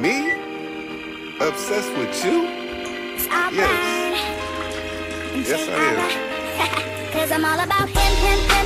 Me? Obsessed with you? Yes. Yes, I am. Cause I'm all about him, him, him,